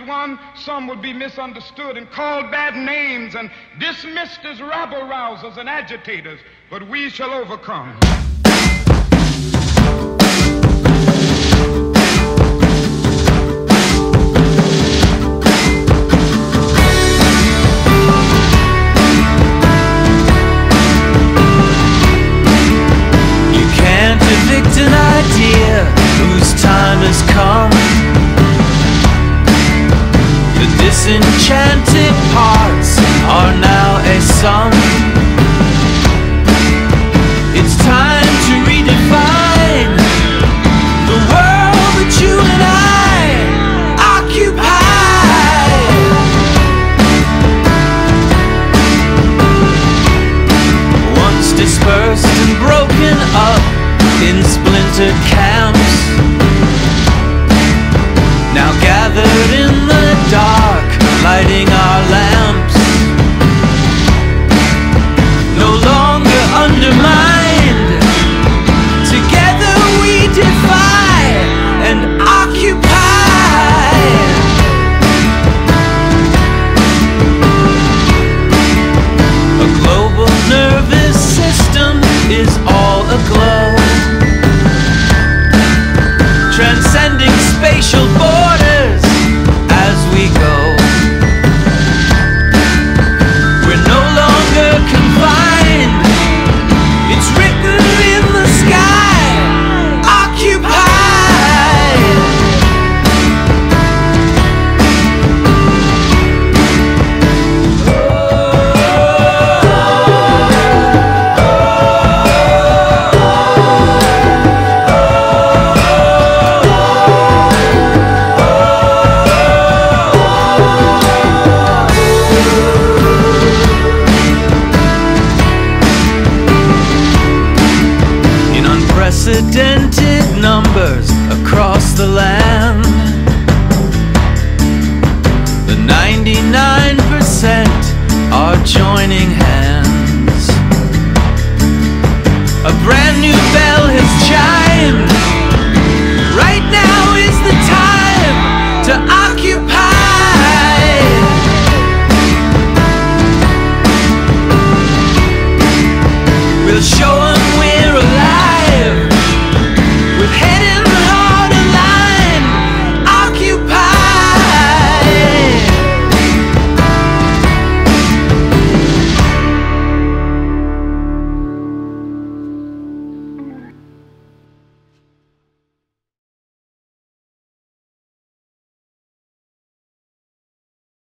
one, some would be misunderstood and called bad names and dismissed as rabble rousers and agitators, but we shall overcome. You disenchanted parts are now a sum. It's time to redefine the world that you and I occupy. once dispersed and broken up in splintered camps. Now spatial across the land. The 99% are joining hands. A brand new bell has chimed.